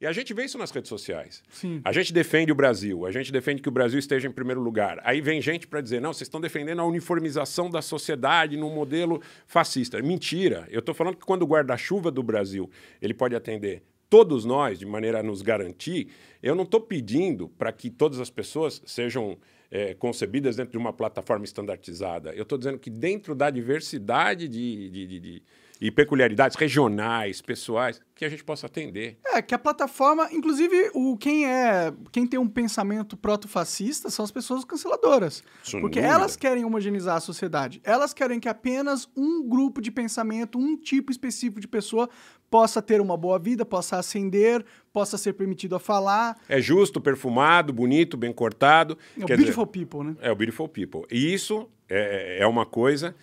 E a gente vê isso nas redes sociais. Sim. A gente defende o Brasil, a gente defende que o Brasil esteja em primeiro lugar. Aí vem gente para dizer: não, vocês estão defendendo a uniformização da sociedade num modelo fascista. Mentira. Eu estou falando que quando o guarda-chuva do Brasil ele pode atender todos nós, de maneira a nos garantir, eu não estou pedindo para que todas as pessoas sejam é, concebidas dentro de uma plataforma estandartizada. Eu estou dizendo que dentro da diversidade de, de, de, de e peculiaridades regionais, pessoais, que a gente possa atender. É, que a plataforma, inclusive, o, quem é. Quem tem um pensamento proto-fascista são as pessoas canceladoras. Sem porque elas querem homogeneizar a sociedade. Elas querem que apenas um grupo de pensamento, um tipo específico de pessoa possa ter uma boa vida, possa ascender, possa ser permitido a falar. É justo, perfumado, bonito, bem cortado. É o Quer beautiful people, né? É o beautiful people. E isso é, é uma coisa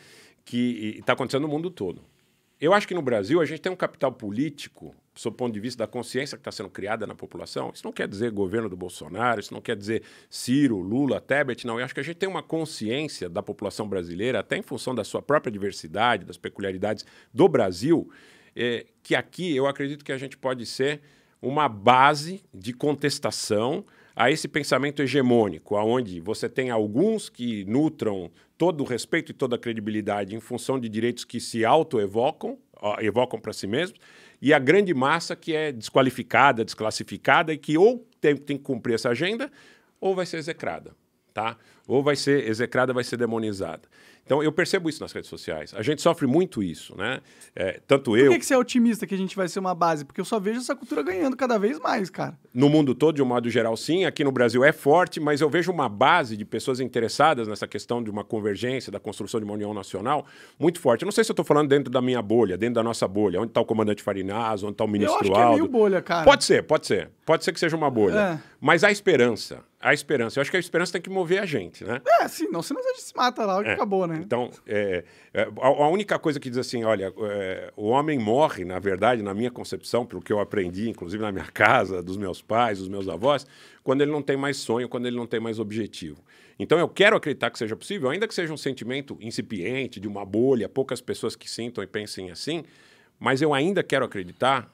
que está acontecendo no mundo todo. Eu acho que no Brasil a gente tem um capital político, sob o ponto de vista da consciência que está sendo criada na população. Isso não quer dizer governo do Bolsonaro, isso não quer dizer Ciro, Lula, Tebet, não. Eu acho que a gente tem uma consciência da população brasileira, até em função da sua própria diversidade, das peculiaridades do Brasil, é, que aqui eu acredito que a gente pode ser uma base de contestação a esse pensamento hegemônico, aonde você tem alguns que nutram todo o respeito e toda a credibilidade em função de direitos que se auto-evocam, evocam para si mesmos, e a grande massa que é desqualificada, desclassificada e que ou tem, tem que cumprir essa agenda ou vai ser execrada, tá? Ou vai ser execrada, vai ser demonizada. Então eu percebo isso nas redes sociais. A gente sofre muito isso, né? É, tanto Por eu que, que você é otimista que a gente vai ser uma base? Porque eu só vejo essa cultura ganhando cada vez mais, cara. no mundo todo, de um modo geral, sim. Aqui no Brasil é forte, mas eu vejo uma base de pessoas interessadas nessa questão de uma convergência, da construção de uma união nacional, muito forte. Eu não sei se eu estou falando dentro da minha bolha, dentro da nossa bolha, onde está o comandante Farinaz, onde está o Eu ministro acho que é meio bolha, cara. Pode ser, pode ser. Pode ser que seja uma bolha. É. Mas há esperança. Há esperança. Eu acho que a esperança tem que mover a gente, né? É, sim, não, senão a gente se mata lá e É. acabou, né? Então, é, é, a, a única coisa que diz assim, olha, é, o homem morre, na verdade, na minha concepção, pelo que eu aprendi, inclusive na minha casa, dos meus pais, dos meus avós, quando ele não tem mais sonho, quando ele não tem mais objetivo. Então, eu quero acreditar que seja possível, ainda que seja um sentimento incipiente, de uma bolha, poucas pessoas que sintam e pensem assim, mas eu ainda quero acreditar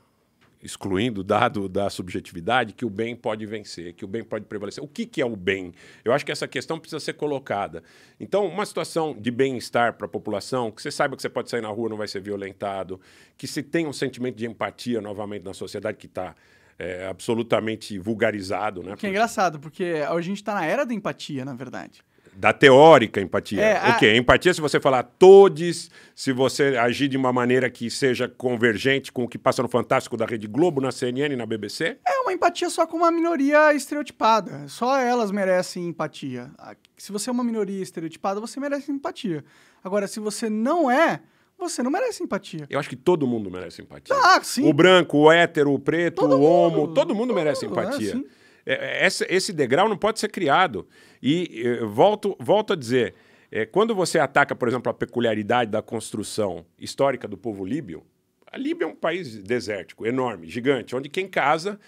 excluindo dado da subjetividade, que o bem pode vencer, que o bem pode prevalecer. O que, que é o bem? Eu acho que essa questão precisa ser colocada. Então, uma situação de bem-estar para a população, que você saiba que você pode sair na rua, não vai ser violentado, que se tem um sentimento de empatia novamente na sociedade que está é, absolutamente vulgarizado, né? Que é engraçado, porque a gente tá na era da empatia, na verdade. Da teórica empatia. É, a- O quê? Empatia se você falar todes, se você agir de uma maneira que seja convergente com o que passa no Fantástico da Rede Globo, na CNN e na BBC. É uma empatia só com uma minoria estereotipada. Só elas merecem empatia. Se você é uma minoria estereotipada, você merece empatia. Agora, se você não é, você não merece empatia. Eu acho que todo mundo merece empatia. Ah, sim. O branco, o hétero, o preto, Todo o homo, mundo. todo mundo Todo merece mundo, é, empatia. sim. É, esse, esse degrau não pode ser criado. E eh, volto, volto a dizer, quando você ataca, por exemplo, a peculiaridade da construção histórica do povo líbio, a Líbia é um país desértico, enorme, gigante, onde quem casa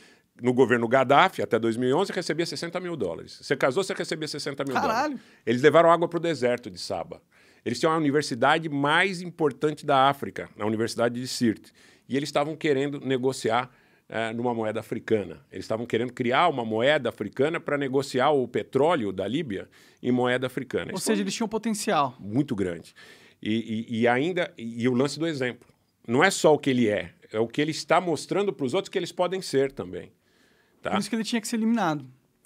no governo Gaddafi, até 2011, recebia 60 mil dólares. Você casou, você recebia 60 mil Caralho. dólares. Eles levaram água para o deserto de Saba. Eles tinham a universidade mais importante da África, a Universidade de Sirte. E eles estavam querendo negociar eh, numa moeda africana. Eles estavam querendo criar uma moeda africana para negociar o petróleo da Líbia em moeda africana. Ou Isso seja, eles tinham potencial. muito grande. E, e- e ainda, e o lance do exemplo. Não é só o que ele é, é o que ele está mostrando para os outros que eles podem ser também. Tá? Por isso que ele tinha que ser eliminado.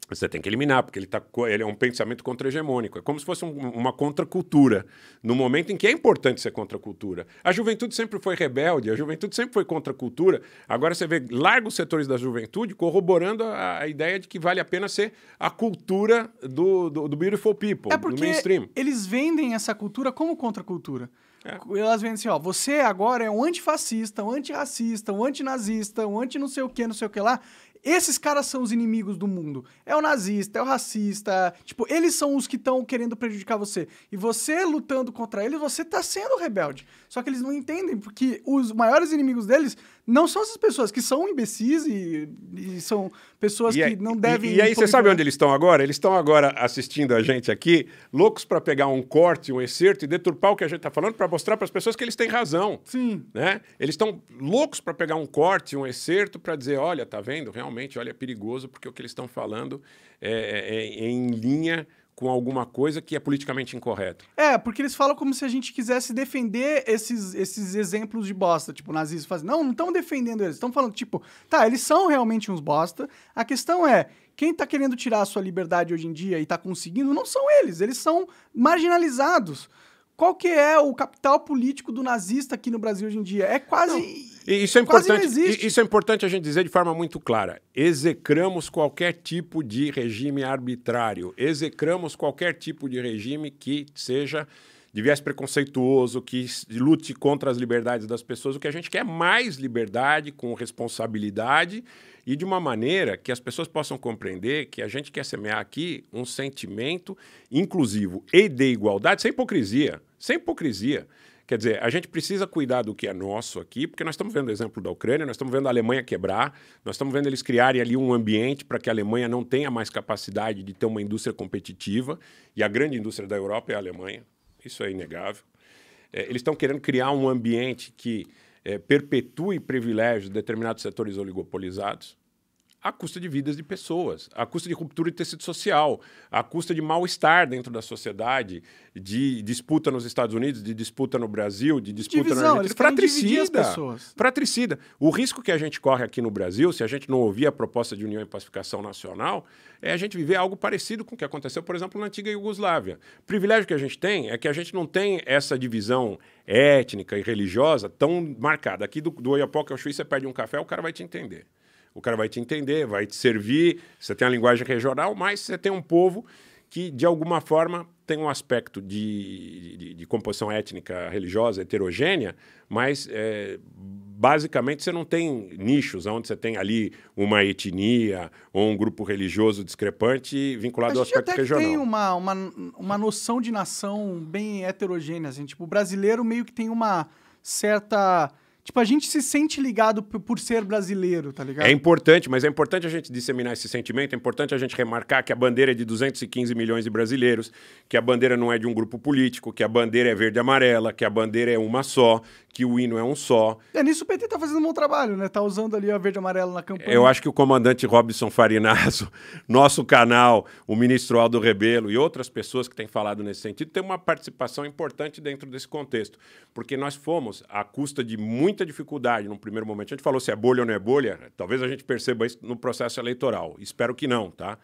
Você tem que eliminar, porque ele, tá, ele é um pensamento contra-hegemônico. É como se fosse um- uma contracultura. No momento em que é importante ser contra-cultura. A juventude sempre foi rebelde, a juventude sempre foi contra-cultura. Agora você vê largos setores da juventude corroborando a, a ideia de que vale a pena ser a cultura do, do, do beautiful people, É do mainstream. eles vendem essa cultura como contracultura. É. Elas vendem assim, ó, você agora é um antifascista, um antirracista, um antinazista, um anti não sei o que, não sei o que lá. Esses caras são os inimigos do mundo. É o nazista, é o racista. Tipo, eles são os que estão querendo prejudicar você. E você lutando contra eles, você tá sendo rebelde. Só que eles não entendem, porque os maiores inimigos deles não são essas pessoas que são imbecis e, e são pessoas e que não devem. E, e aí, você sabe onde eles estão agora? Eles estão agora assistindo a gente aqui, loucos para pegar um corte, um excerto e deturpar o que a gente está falando para mostrar para as pessoas que eles têm razão. Sim. Né? Eles estão loucos para pegar um corte, um excerto para dizer, olha, tá vendo? Realmente, olha, é perigoso porque o que eles estão falando é, é, é em linha com alguma coisa que é politicamente incorreto. É, porque eles falam como se a gente quisesse defender esses, esses exemplos de bosta. Tipo, nazistas fazem. Não, não estão defendendo eles. Estão falando, tipo, tá, eles são realmente uns bosta. A questão é, quem tá querendo tirar a sua liberdade hoje em dia e tá conseguindo, não são eles. Eles são marginalizados. Qual que é o capital político do nazista aqui no Brasil hoje em dia? É quase. Isso é quase importante. Isso é importante a gente dizer de forma muito clara. Execramos qualquer tipo de regime arbitrário. Execramos qualquer tipo de regime que seja de viés preconceituoso, que lute contra as liberdades das pessoas. O que a gente quer é mais liberdade, com responsabilidade e de uma maneira que as pessoas possam compreender que a gente quer semear aqui um sentimento inclusivo e de igualdade, sem hipocrisia. Sem hipocrisia. Quer dizer, a gente precisa cuidar do que é nosso aqui, porque nós estamos vendo o exemplo da Ucrânia, nós estamos vendo a Alemanha quebrar, nós estamos vendo eles criarem ali um ambiente para que a Alemanha não tenha mais capacidade de ter uma indústria competitiva, e a grande indústria da Europa é a Alemanha, isso é inegável. É, eles estão querendo criar um ambiente que é, perpetue privilégios de determinados setores oligopolizados à custa de vidas de pessoas, à custa de ruptura de tecido social, à custa de mal-estar dentro da sociedade, de disputa nos Estados Unidos, de disputa no Brasil, de disputa Divisão, na Argentina. Fratricida. Fratricida. O risco que a gente corre aqui no Brasil, se a gente não ouvir a proposta de união e pacificação nacional, é a gente viver algo parecido com o que aconteceu, por exemplo, na antiga Iugoslávia. O privilégio que a gente tem é que a gente não tem essa divisão étnica e religiosa tão marcada. Aqui do, do Oiapoque ao Chuí, você pede um café, o cara vai te entender. O cara vai te entender, vai te servir, você tem a linguagem regional, mas você tem um povo que, de alguma forma, tem um aspecto de, de, de composição étnica, religiosa, heterogênea, mas é, basicamente você não tem nichos onde você tem ali uma etnia ou um grupo religioso discrepante vinculado ao aspecto até regional. tem uma, uma, uma noção de nação bem heterogênea, assim. Tipo, o brasileiro meio que tem uma certa... Tipo, a gente se sente ligado por ser brasileiro, tá ligado? É importante, mas é importante a gente disseminar esse sentimento, é importante a gente remarcar que a bandeira é de 215 milhões de brasileiros, que a bandeira não é de um grupo político, que a bandeira é verde e amarela, que a bandeira é uma só, que o hino é um só. É, nisso o PT tá fazendo um bom trabalho, né? Tá usando ali a verde e amarelo na campanha. Eu acho que o comandante Robson Farinazo, nosso canal, o ministro Aldo Rebelo e outras pessoas que têm falado nesse sentido, têm uma participação importante dentro desse contexto, porque nós fomos, à custa de muita dificuldade, num primeiro momento, a gente falou se é bolha ou não é bolha, talvez a gente perceba isso no processo eleitoral, espero que não, tá?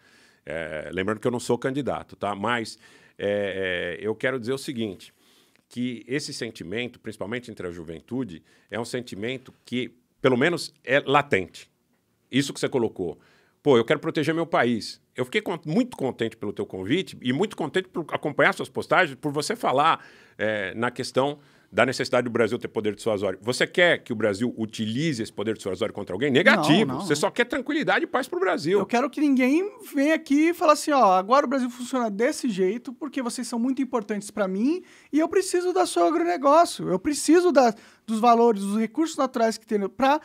É, lembrando que eu não sou candidato, tá? Mas é, é, eu quero dizer o seguinte, que esse sentimento, principalmente entre a juventude, é um sentimento que, pelo menos, é latente. Isso que você colocou. Pô, eu quero proteger meu país. Eu fiquei muito contente pelo teu convite e muito contente por acompanhar suas postagens, por você falar eh, na questão da necessidade do Brasil ter poder dissuasório. Você quer que o Brasil utilize esse poder dissuasório contra alguém? Negativo. não, você não. só quer tranquilidade e paz para o Brasil. Eu quero que ninguém venha aqui e fale assim, ó, agora o Brasil funciona desse jeito porque vocês são muito importantes pra mim e eu preciso da seu agronegócio, eu preciso da, dos valores, dos recursos naturais que tem para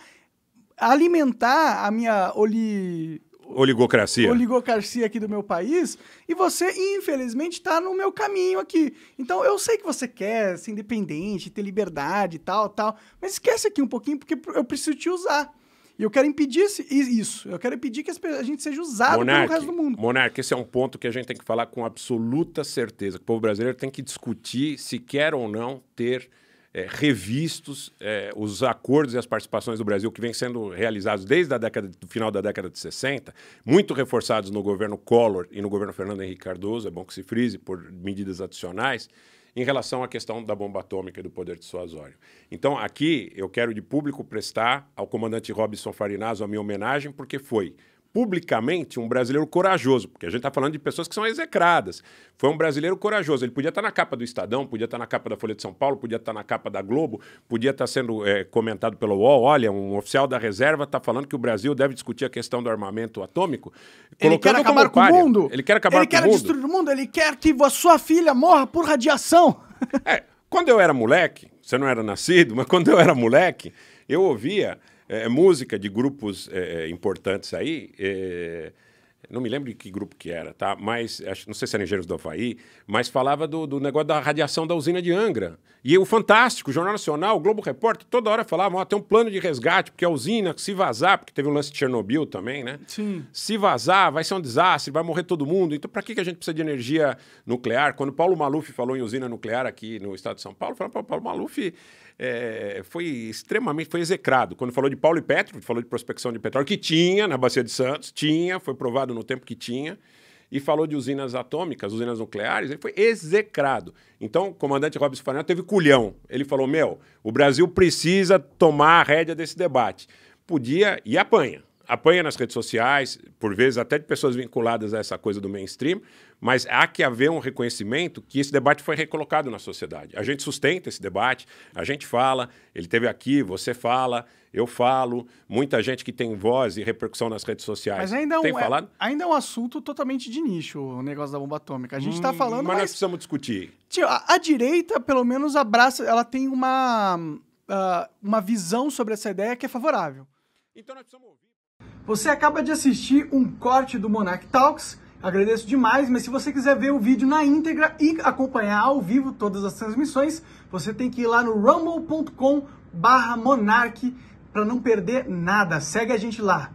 alimentar a minha oli, Oligocracia. oligocarcia aqui do meu país e você, infelizmente, está no meu caminho aqui. Então, eu sei que você quer ser independente, ter liberdade e tal, tal, mas esquece aqui um pouquinho porque eu preciso te usar. E eu quero impedir esse- isso. Eu quero impedir que a gente seja usado pelo resto do mundo. Monark, esse é um ponto que a gente tem que falar com absoluta certeza. que O povo brasileiro tem que discutir se quer ou não ter eh, revistos eh, os acordos e as participações do Brasil que vêm sendo realizados desde a década, do final da década de 60, muito reforçados no governo Collor e no governo Fernando Henrique Cardoso, é bom que se frise por medidas adicionais, em relação à questão da bomba atômica e do poder dissuasório. Então, aqui eu quero de público prestar ao comandante Robson Farinazo a minha homenagem, porque foi publicamente um brasileiro corajoso, porque a gente está falando de pessoas que são execradas. Foi um brasileiro corajoso. Ele podia estar tá na capa do Estadão, podia estar tá na capa da Folha de São Paulo, podia estar tá na capa da Globo, podia estar sendo é, comentado pelo UOL. Olha, um oficial da reserva está falando que o Brasil deve discutir a questão do armamento atômico. Ele quer acabar com o mundo. Ele quer acabar ele com o mundo. Ele quer destruir o mundo. Ele quer que a sua filha morra por radiação. É, quando eu era moleque, você não era nascido, mas quando eu era moleque, eu ouvia é, música de grupos é, importantes aí. É, não me lembro de que grupo que era, tá? Mas, acho, não sei se era Engenheiros do Havaí, mas falava do, do, negócio da radiação da usina de Angra. E o Fantástico, o Jornal Nacional, o Globo Repórter, toda hora falava, ó, tem um plano de resgate, porque a usina, se vazar, porque teve um lance de Chernobyl também, né? Sim. Se vazar, vai ser um desastre, vai morrer todo mundo. Então, para que, que a gente precisa de energia nuclear? Quando Paulo Maluf falou em usina nuclear aqui no estado de São Paulo, falou, Paulo Maluf é, foi extremamente, foi execrado. Quando falou de Paulo e Petro, falou de prospecção de petróleo, que tinha na Bacia de Santos, tinha, foi provado no tempo que tinha, e falou de usinas atômicas, usinas nucleares, ele foi execrado. Então, o comandante Robson Fanel teve culhão. Ele falou, meu, o Brasil precisa tomar a rédea desse debate. Podia, e apanha apanha nas redes sociais, por vezes até de pessoas vinculadas a essa coisa do mainstream, mas há que haver um reconhecimento que esse debate foi recolocado na sociedade. A gente sustenta esse debate, a gente fala, ele teve aqui, você fala, eu falo, muita gente que tem voz e repercussão nas redes sociais mas ainda tem um, é, falado. É, ainda é um assunto totalmente de nicho, o negócio da bomba atômica. A gente está hum, falando, mas, mas nós precisamos discutir. Tio, a, a, direita, pelo menos, abraça, ela tem uma, uh, uma visão sobre essa ideia que é favorável. Então nós precisamos ouvir. Você acaba de assistir um corte do Monarch Talks. Agradeço demais, mas se você quiser ver o vídeo na íntegra e acompanhar ao vivo todas as transmissões, você tem que ir lá no rumble.com/monarch para não perder nada. Segue a gente lá.